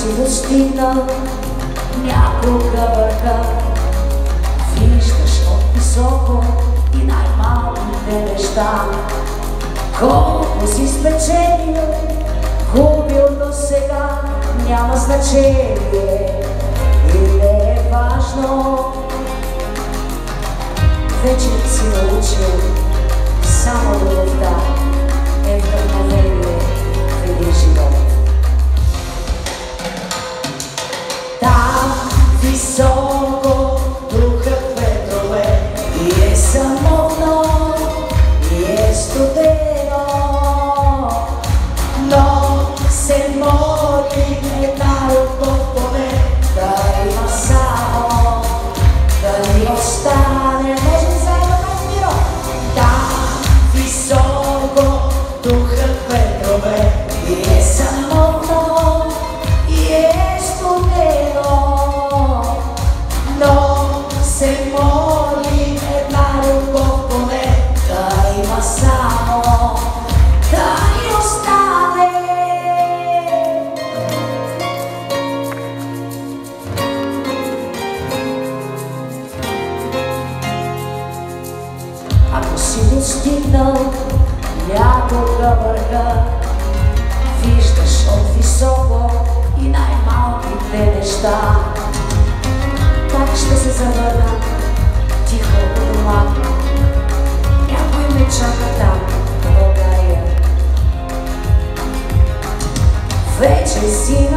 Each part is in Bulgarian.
си достигнал някога върха, виждаш от високо и най-малките неща. Колко си спечелил, губил до сега, няма значение и не е важно. Вече си научил само любовта се моли Достигнал някога върха, виждаш от високо и най-малките неща. Как ще се завърна тихо у дома? Някой ме чака там, в България. Вече си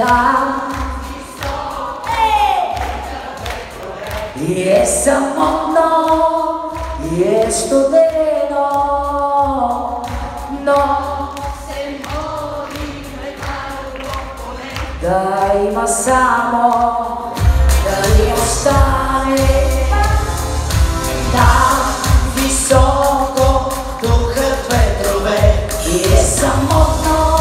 места. И е самотно, и е студено, но се молиме да има само, дали остане там високо духът ветрове и е самотно.